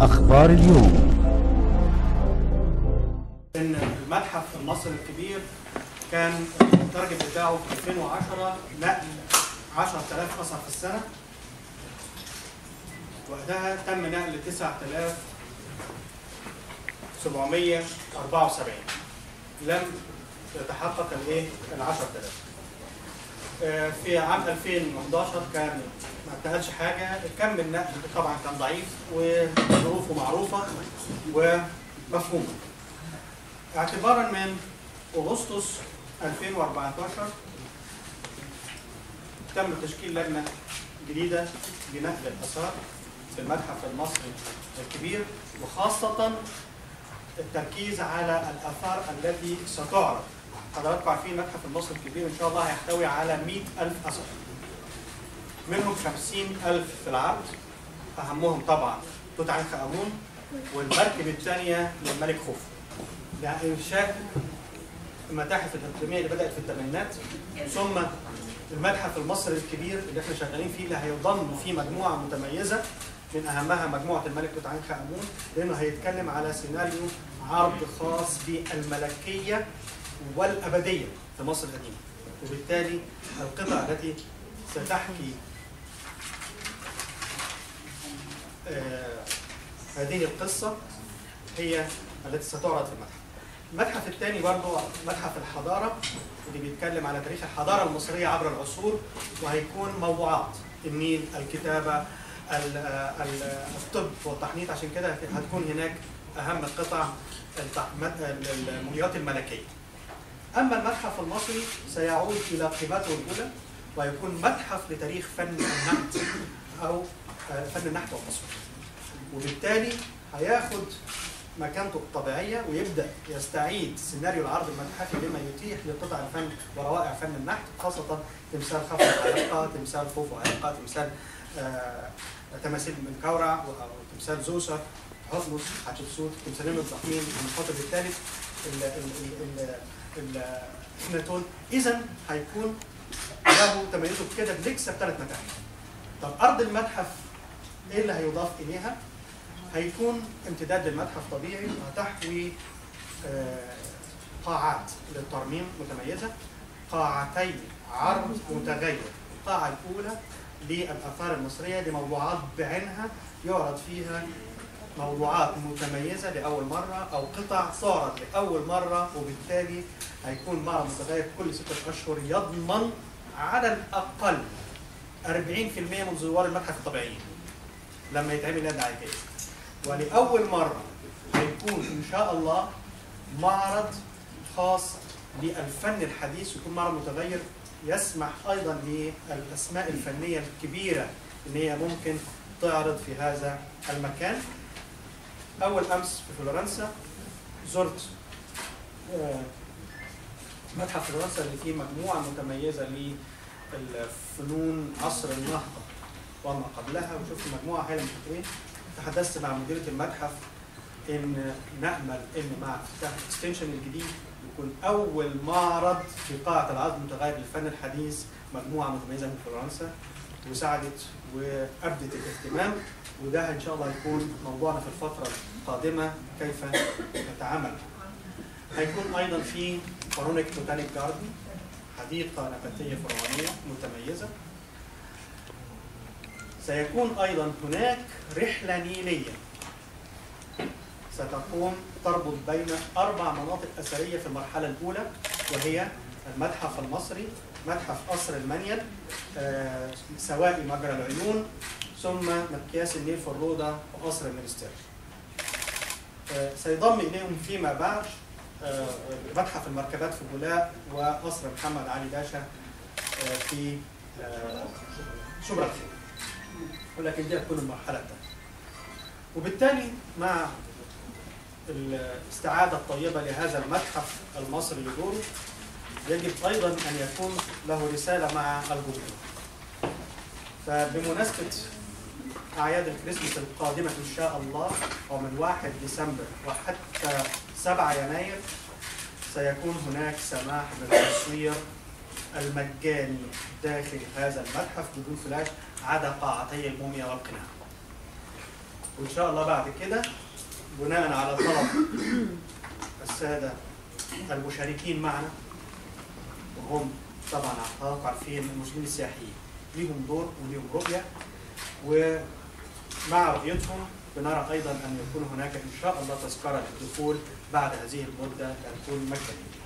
أخبار اليوم. إن المتحف المصري الكبير كان التارجت بتاعه في 2010 نقل 10000 اثر في السنة. وقتها تم نقل 9774 لم يتحقق الإيه؟ ال 10000 آه، في عام 2011 كان ما اتنقلش حاجة. كم النقل طبعا كان ضعيف وظروفه معروفة ومفهومة. اعتبارا من أغسطس 2014 تم تشكيل لجنة جديدة لنقل الآثار في المتحف المصري الكبير وخاصة التركيز على الآثار التي ستعرض. حضراتكم عارفين المتحف المصري الكبير إن شاء الله هيحتوي على 100000 أثر. منهم 50000 في العرض أهمهم طبعا توت عنخ امون والمركب الثانية للملك خوفو ده إنشاء المتاحف الإقليمية اللي بدأت في الثمانينات ثم المتحف المصري الكبير اللي إحنا شغالين فيه اللي هيضم فيه مجموعة متميزة من أهمها مجموعة الملك توت عنخ امون لأنه هيتكلم على سيناريو عرض خاص بالملكية والأبدية في مصر القديمة. وبالتالي القطع التي ستحكي آه هذه القصة هي التي ستعرض في المتحف. المتحف الثاني برضه متحف الحضارة اللي بيتكلم على تاريخ الحضارة المصرية عبر العصور وهيكون موضوعات النيل، الكتابة، ال- ال- الطب والتحنيط عشان كده هتكون هناك أهم قطع التح- ال- المومياوات الملكية. أما المتحف المصري سيعود إلى قيمته الأولى ويكون متحف لتاريخ فن النحت آه، فن النحت والتصوير. وبالتالي هياخد مكانته الطبيعية ويبدأ يستعيد سيناريو العرض المتحفي بما يتيح لقطع الفن وروائع فن النحت خاصة تمثال خفض عرقه، تمثال خوفو عرقه، تمثال آه، تماثيل من كورع أو تمثال زوسر حتمس حتشبسوت تمثالين الضخمين من القطب الثالث ال- ال- ال- ال- اخناتون إذا هيكون له تميزه بكده بنكسب ثلاث متاحف طب أرض المتحف إيه اللي هيضاف إليها؟ هيكون امتداد للمتحف طبيعي وتحوي آه، قاعات للترميم متميزة قاعتي عرض متغير القاعة الأولى للآثار المصرية لموضوعات بعينها يعرض فيها موضوعات متميزة لأول مرة أو قطع تعرض لأول مرة وبالتالي هيكون معرض متغير كل سته أشهر يضمن على الأقل 40% من زوار المتحف الطبيعيين لما يتعمل لها دعاية ولأول مرة هيكون إن شاء الله معرض خاص للفن الحديث يكون معرض متغير يسمح أيضا للاسماء الفنية الكبيرة إن هي ممكن تعرض في هذا المكان. أول أمس في فلورنسا زرت آه، متحف فلورنسا اللي فيه مجموعة متميزة للفنون عصر النهضة. وما قبلها وشفت مجموعة هايله من الفكرين تحدثت مع مديرة المتحف إن نأمل إن مع افتتاح ال extension الجديد يكون أول معرض في قاعة العرض المتغير للفن الحديث مجموعة متميزة من فرنسا وساعدت وأبدت الاهتمام وده إن شاء الله يكون موضوعنا في الفترة القادمة كيف نتعامل. هيكون أيضا في Pharaonic botanic garden حديقة نباتية فرعونية متميزة. سيكون أيضا هناك رحلة نيلية. ستقوم تربط بين أربع مناطق أثرية في المرحلة الأولى وهي المتحف المصري متحف قصر المنيل آه، سوائي مجرى العيون ثم مكياس النيل في الروضة وقصر المنستير آه، سيضم إليهم فيما بعد آه، متحف المركبات في بولاق وقصر محمد علي باشا في شبرا. ولكن دي هتكون المرحله الثانية وبالتالي مع الاستعادة الطيبة لهذا المتحف المصري لدوره يجب أيضا أن يكون له رسالة مع الجمهور. فبمناسبة أعياد الكريسماس القادمة إن شاء الله ومن 1 ديسمبر وحتى 7 يناير سيكون هناك سماح بالتصوير المجاني داخل هذا المتحف بدون فلاش عدا قاعتي الموميا والقناع. وإن شاء الله بعد كده بناء على طلب السادة المشاركين معنا وهم طبعا حضراتكم عارفين المسلمين السياحيين ليهم دور وليهم رؤية ومع رؤيتهم بنرى أيضا أن يكون هناك إن شاء الله تذكرة للدخول بعد هذه المدة تكون مجانية.